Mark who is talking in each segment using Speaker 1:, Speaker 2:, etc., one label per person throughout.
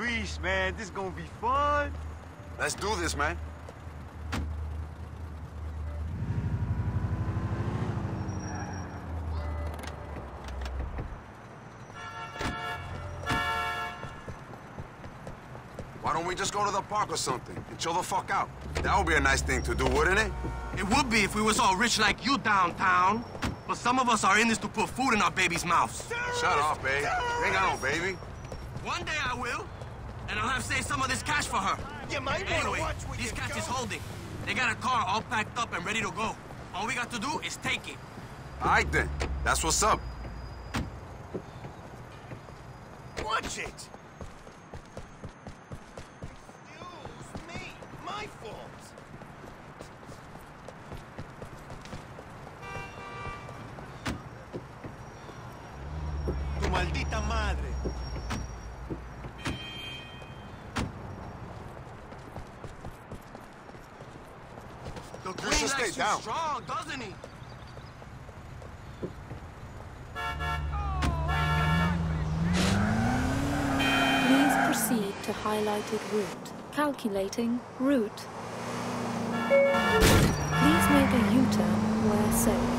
Speaker 1: Luis, man, this is gonna be fun.
Speaker 2: Let's do this, man. Why don't we just go to the park or something and chill the fuck out? That would be a nice thing to do, wouldn't it?
Speaker 3: It would be if we was all rich like you downtown. But some of us are in this to put food in our babies' mouths.
Speaker 2: Shut up, babe. You ain't got no baby.
Speaker 3: One day I will, and I'll have saved some of this cash for her.
Speaker 4: You might wanna
Speaker 3: Anyway,
Speaker 4: watch where
Speaker 3: these
Speaker 4: you
Speaker 3: cash is holding. They got a car all packed up and ready to go. All we got to do is take it.
Speaker 2: All right, then. That's what's up.
Speaker 4: Watch it! Excuse me, my fault. Tu maldita madre.
Speaker 3: The
Speaker 2: You
Speaker 3: green
Speaker 2: should
Speaker 3: likes
Speaker 2: stay
Speaker 3: you
Speaker 2: down.
Speaker 3: strong, doesn't he?
Speaker 5: Please proceed to highlighted route. Calculating route. Please make a U-turn where safe.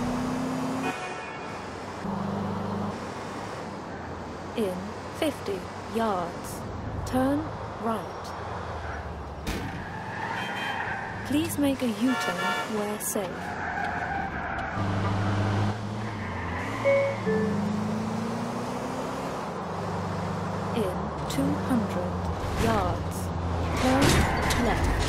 Speaker 5: In 50 yards. Turn right. Please make a U-turn where safe. In 200 yards. Turn left.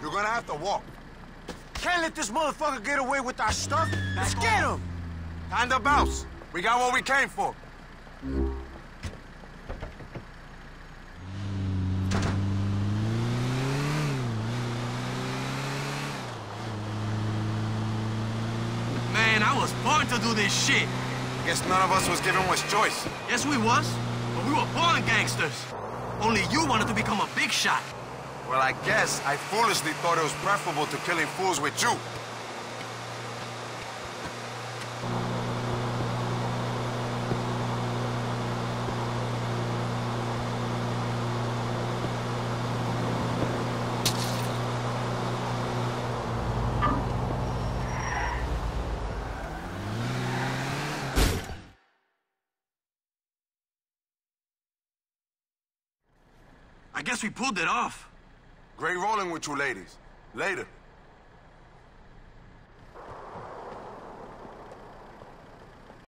Speaker 2: You're gonna have to walk.
Speaker 1: Can't let this motherfucker get away with our stuff. Let's get him.
Speaker 2: Time to bounce. We got what we came for.
Speaker 3: Man, I was born to do this shit.
Speaker 2: Guess none of us was given much choice.
Speaker 3: Yes, we was. But we were born gangsters. Only you wanted to become a big shot.
Speaker 2: Well, I guess I foolishly thought it was preferable to killing fools with you.
Speaker 3: I guess we pulled it off.
Speaker 2: Great rolling with you ladies. Later.